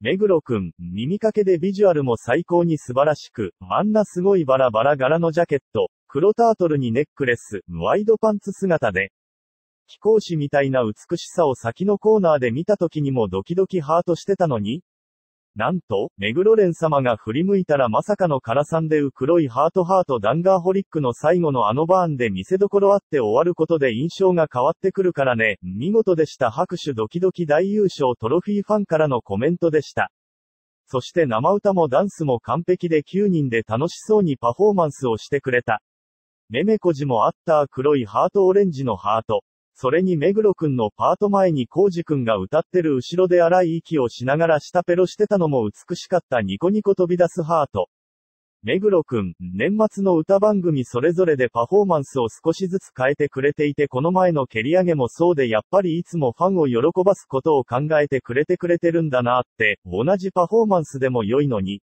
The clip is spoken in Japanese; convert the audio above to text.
目黒くん、耳かけでビジュアルも最高に素晴らしく、あんなすごいバラバラ柄のジャケット、黒タートルにネックレス、ワイドパンツ姿で、貴公子みたいな美しさを先のコーナーで見た時にもドキドキハートしてたのになんと、目黒蓮様が振り向いたらまさかのカラさんでう黒いハートハートダンガーホリックの最後のあのバーンで見せどころあって終わることで印象が変わってくるからね、見事でした拍手ドキドキ大優勝トロフィーファンからのコメントでした。そして生歌もダンスも完璧で9人で楽しそうにパフォーマンスをしてくれた。めめこじもあった黒いハートオレンジのハート。それに目黒くんのパート前にコウジくんが歌ってる後ろで荒い息をしながら下ペロしてたのも美しかったニコニコ飛び出すハート。目黒くん、年末の歌番組それぞれでパフォーマンスを少しずつ変えてくれていてこの前の蹴り上げもそうでやっぱりいつもファンを喜ばすことを考えてくれてくれてるんだなって、同じパフォーマンスでも良いのに、